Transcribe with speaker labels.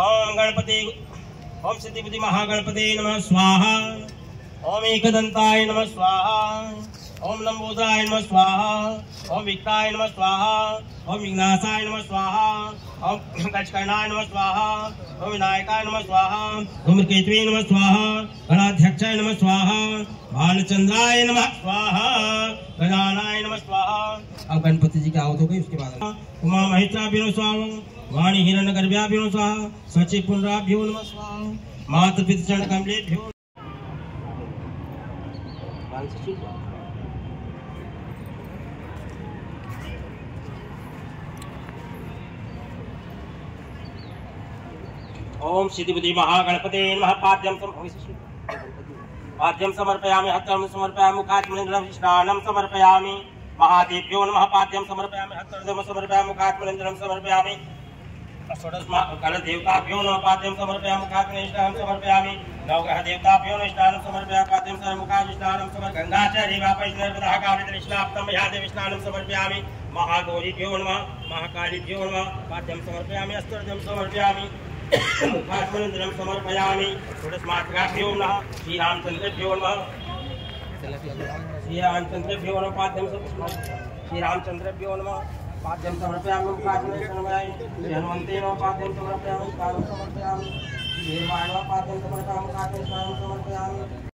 Speaker 1: ओम गणपति ओम सिद्धिपति महागणपति नमः स्वाहा ओम एकदंताय नमः स्वाहा ओम लंबोदराय नमः स्वाहा ओम विक्ताय नमः स्वाहा ओम विघ्नासाय नमः स्वाहा ओम गजकर्णाय नमः स्वाहा ओम विनायकाय नमः स्वाहा ओम केतवे नमः स्वाहा गणाध्यक्षाय नमः स्वाहा भालचंद्राय नमः स्वाहा गजानाय नमः स्वाहा अब गणपति जी की आवत हो गई उसके बाद उमा महेश्वराभ्यो स्वाहा वाणी हिरण्य गर्भ्याभ्यो स्वाहा सचिव पुनराभ्यो नमः स्वाहा मातृ पितृ चरण कमलेभ्यो ओम सिद्धिबुद्धि महागणपते नमः। पाद्यं सम पाद्यं समर्पयामि हस्तं समर्पयामि स्नानं समर्पयामि। महादेव्यो नमः, पाद्यं समर्पयामि हस्तं समर्पयामि मुखात्मनिन्द्रं समर्पयामि। देवताभ्यो नमः, पाद्यं समर्पयामि मुखात्मनिष्ठानं समर्पयामि। नवग्रह देवताभ्यो नमः स्नानं समर्पयामि, पाद्यं सर्वमुखादिष्टानं समर् गङ्गाचार्यवापैष्णर्पदः कालितनिष्णाप्तं महादेव स्नानं समर्पयामि। महागौरीभ्यो नमः, महाकालीभ्यो नमः, पाद्यं समर्पयामि अस्तर्जं समर्पयामि। मुखात्मनिन्द्रं समर्पयामि। षोडशमातृकाभ्यो नमः, श्रीरामचन्द्रेभ्यो नमः। श्रीरामचन्द्रेभ्यो नमः पाद्यं श्रीरामचन्द्रेभ्यो नमः पाद्यं समर्पयामि मुखात्मनिन्द्रं समर्पयामि श्री हनुमन्ते नमः पाद्यं समर्पयामि स्नानं समर्पयामि श्री पाद्यं समर्पयामि मुखात्मनिन्द्रं समर्पयामि।